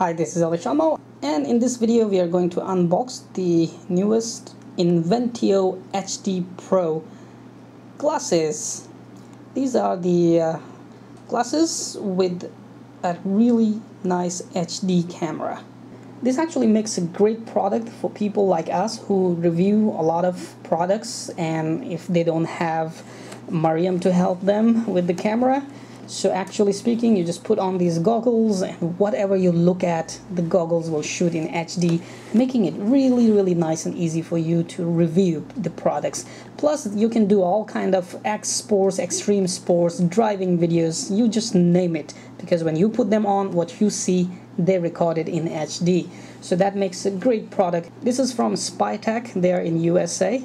Hi, this is Alishanmao and in this video we are going to unbox the newest Inventio HD Pro glasses. These are the uh, glasses with a really nice HD camera. This actually makes a great product for people like us who review a lot of products and if they don't have Mariam to help them with the camera so actually speaking, you just put on these goggles and whatever you look at, the goggles will shoot in HD, making it really, really nice and easy for you to review the products. Plus, you can do all kind of X sports, extreme sports, driving videos, you just name it. Because when you put them on, what you see, they recorded in HD. So that makes a great product. This is from Spytech, they're in USA.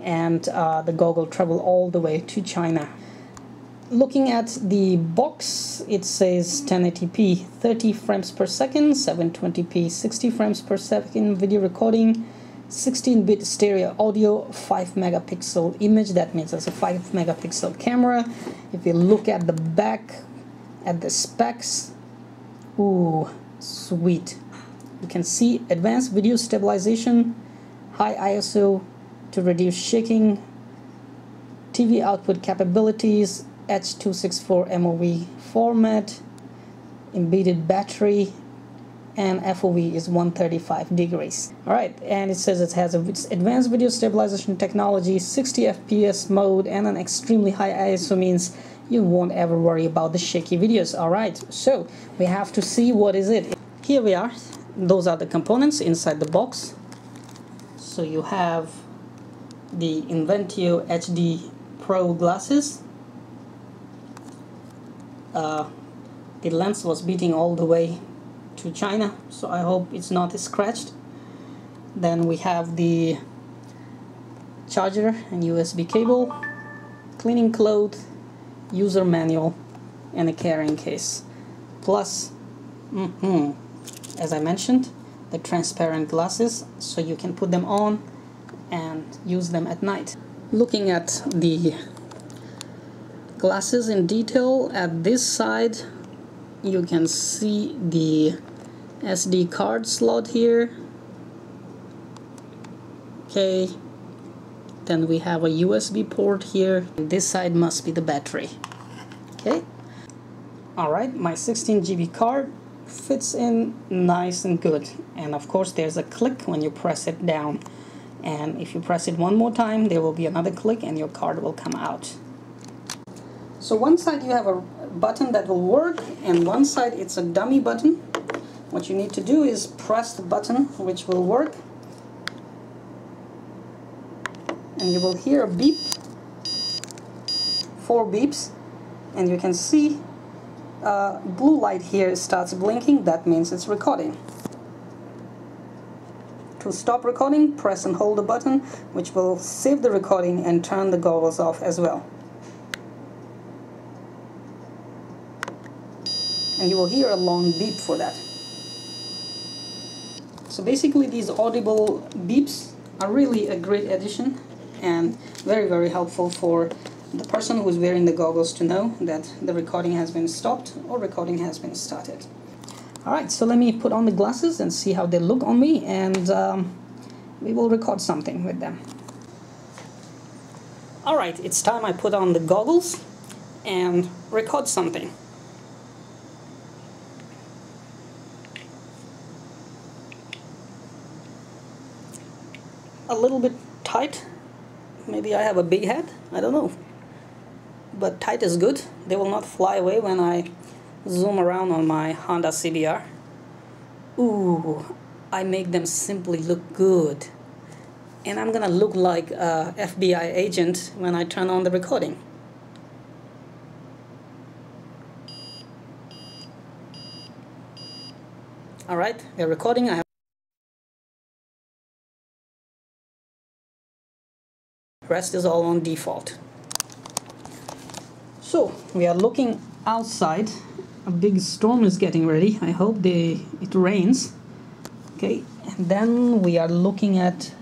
And uh, the goggle travel all the way to China looking at the box it says 1080p 30 frames per second 720p 60 frames per second video recording 16-bit stereo audio 5 megapixel image. That means it's a 5 megapixel camera. If you look at the back at the specs ooh sweet. You can see advanced video stabilization high ISO to reduce shaking TV output capabilities H.264 MOV format, embedded battery, and FOV is 135 degrees. Alright, and it says it has advanced video stabilization technology, 60 FPS mode, and an extremely high ISO means you won't ever worry about the shaky videos. Alright, so we have to see what is it. Here we are. Those are the components inside the box. So you have the Inventio HD Pro glasses uh, the lens was beating all the way to China so I hope it's not scratched. Then we have the charger and USB cable cleaning cloth user manual and a carrying case. Plus mm -hmm, as I mentioned the transparent glasses so you can put them on and use them at night. Looking at the glasses in detail. At this side you can see the SD card slot here. Okay. Then we have a USB port here. This side must be the battery. Okay. Alright my 16 GB card fits in nice and good. And of course there's a click when you press it down. And if you press it one more time there will be another click and your card will come out so one side you have a button that will work and one side it's a dummy button. What you need to do is press the button which will work and you will hear a beep, four beeps and you can see uh, blue light here starts blinking, that means it's recording. To stop recording, press and hold the button which will save the recording and turn the goggles off as well. And you will hear a long beep for that. So basically these audible beeps are really a great addition and very very helpful for the person who's wearing the goggles to know that the recording has been stopped or recording has been started. Alright, so let me put on the glasses and see how they look on me and um, we will record something with them. Alright, it's time I put on the goggles and record something. A little bit tight. Maybe I have a big head, I don't know. But tight is good. They will not fly away when I zoom around on my Honda CBR. Ooh, I make them simply look good. And I'm gonna look like a FBI agent when I turn on the recording. Alright, we're recording. I rest is all on default. So we are looking outside. A big storm is getting ready. I hope they, it rains. Okay, and then we are looking at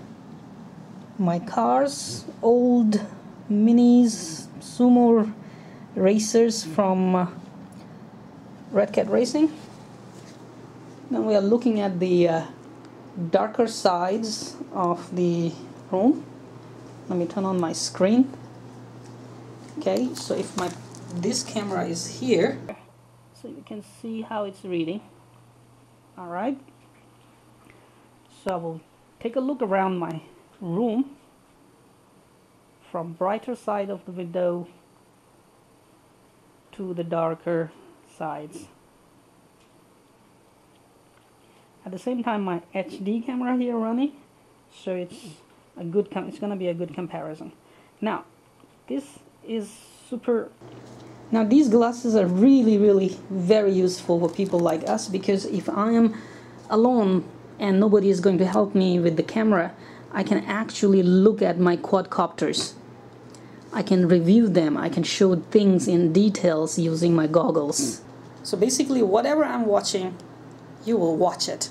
my cars, old minis, sumo racers from uh, Red Cat Racing. Then we are looking at the uh, darker sides of the room. Let me turn on my screen. Okay, so if my this camera is here, so you can see how it's reading. All right. So I will take a look around my room from brighter side of the window to the darker sides. At the same time my HD camera here running so it's a good it's gonna be a good comparison. Now this is super now these glasses are really really very useful for people like us because if I am alone and nobody is going to help me with the camera I can actually look at my quadcopters. I can review them. I can show things in details using my goggles. So basically whatever I'm watching you will watch it.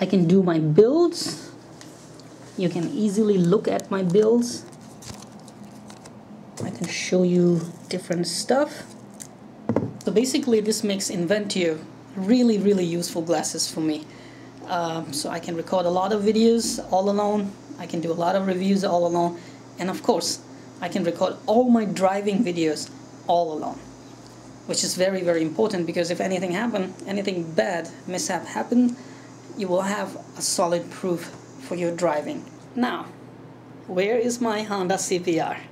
I can do my builds you can easily look at my builds. I can show you different stuff. So basically this makes Inventio really really useful glasses for me. Um, so I can record a lot of videos all alone. I can do a lot of reviews all alone. And of course I can record all my driving videos all alone which is very very important because if anything happen anything bad mishap happen you will have a solid proof for your driving. Now where is my Honda CBR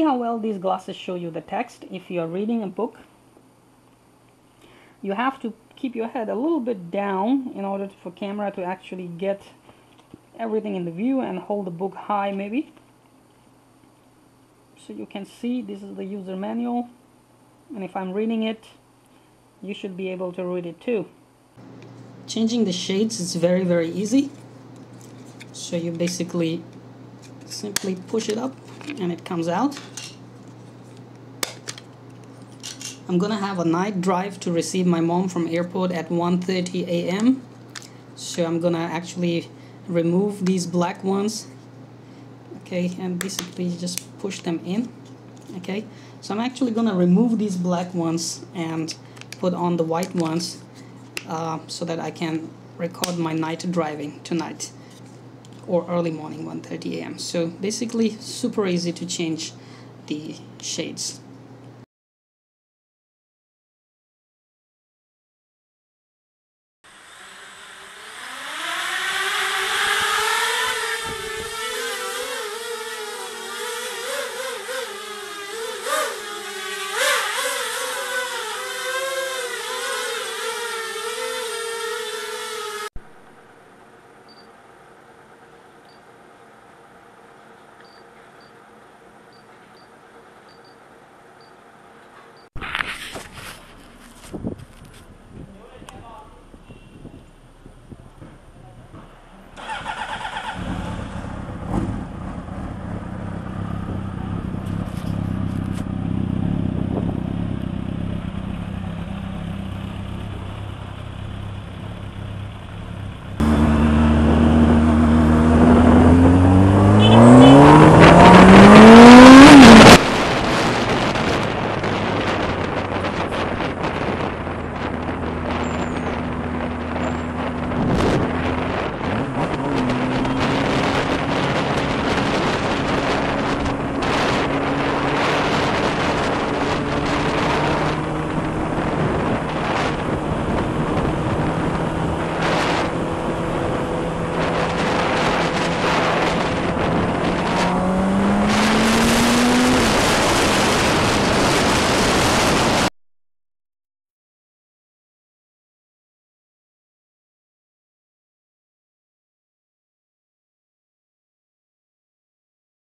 see how well these glasses show you the text. If you're reading a book, you have to keep your head a little bit down in order for camera to actually get everything in the view and hold the book high maybe. So you can see this is the user manual and if I'm reading it you should be able to read it too. Changing the shades is very very easy. So you basically simply push it up and it comes out. I'm gonna have a night drive to receive my mom from airport at 1:30 a.m. So I'm gonna actually remove these black ones okay and basically just push them in okay so I'm actually gonna remove these black ones and put on the white ones uh, so that I can record my night driving tonight or early morning 1.30 a.m. So basically super easy to change the shades.